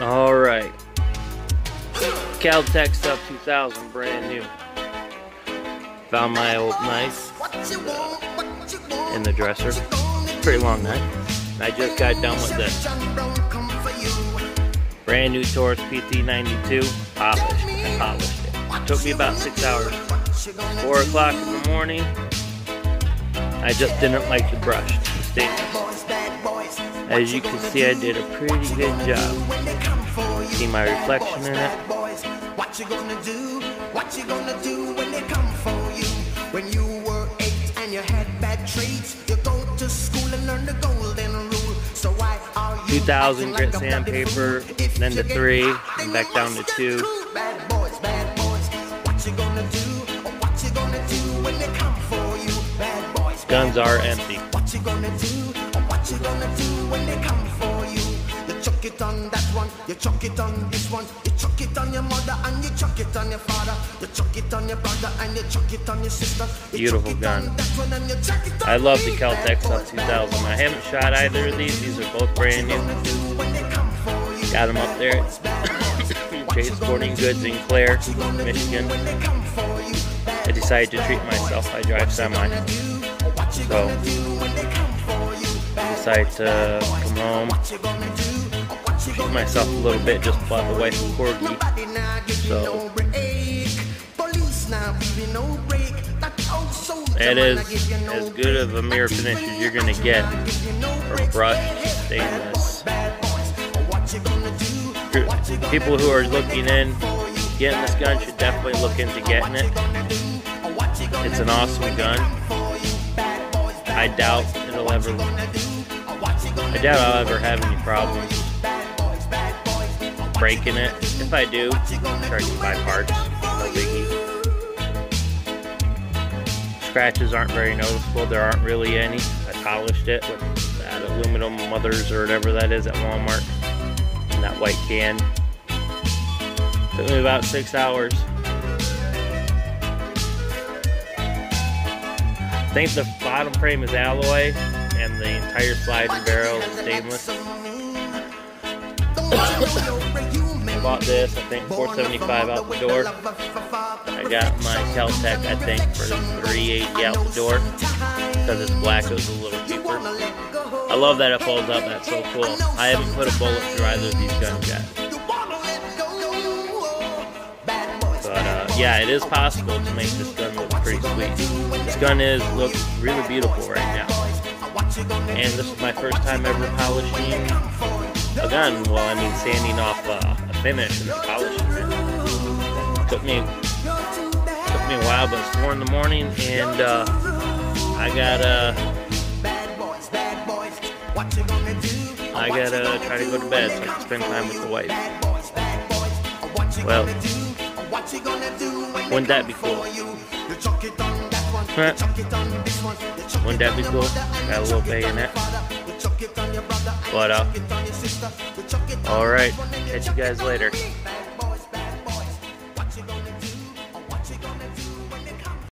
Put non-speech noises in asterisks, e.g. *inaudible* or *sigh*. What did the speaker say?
All right. Kel-Tec Sub 2000, brand new. Found my old knife in the dresser. Pretty long knife. I just got done with this. Brand new Taurus PT92, polished. I polished it. Took me about six hours. Four o'clock in the morning. I just didn't like the brush, the. As you can see, I did a pretty good job. See my reflection in it? What you gonna do? What you gonna do when they come for you? When you were eight and you had bad traits, you go to school and learn the golden rule. So why are you 2000 grit sandpaper, then to three, and back down to two. Bad boys, bad boys. What you gonna do? What you gonna do when they come for you? Bad boys. Guns are empty. What you gonna do? What you gonna do when they come for you? You chuck it on that one, you chuck it on this one, you chuck it on your mother and you chuck it on your father, you chuck it on your brother and you chuck it on your sister. Beautiful gun. I love the Kel-Tec Sub 2000. I haven't shot either of these. These are both brand new. Got them up there *coughs* Chase Sporting Goods in Clare, Michigan. I decided to treat myself. I drive semi. So decide to come home, treat myself a little bit, just bought the a corgi. So. it is as good of a mirror finish as you're gonna get from brushed stainless. People who are looking in, getting this gun should definitely look into getting it. It's an awesome gun. I doubt it'll ever I doubt I'll ever have any problems breaking it. If I do, charge me buy parts. No biggie. Scratches aren't very noticeable. There aren't really any. I polished it with that aluminum mothers or whatever that is at Walmart in that white can. Took me about six hours. I think the bottom frame is alloy and the entire sliding barrel is stainless. I bought this, I think 475 out the door. I got my Kel-Tec, I think, for 380 out the door. Because it's black, it was a little cheaper. I love that it folds up, that's so cool. I haven't put a bullet through either of these guns yet. But uh, yeah, it is possible to make this gun look pretty sweet. This gun is looks really beautiful right now and this is my first time ever polishing gun. Well, I mean sanding off uh, a finish and polishing it. Took me took me a while, but it's four in the morning, and uh, I gotta I gotta try to go to bed so I can spend time with the wife. Well, wouldn't that be cool? Wouldn't that be cool? I got a little bayonet. But, uh, alright. Catch you guys later.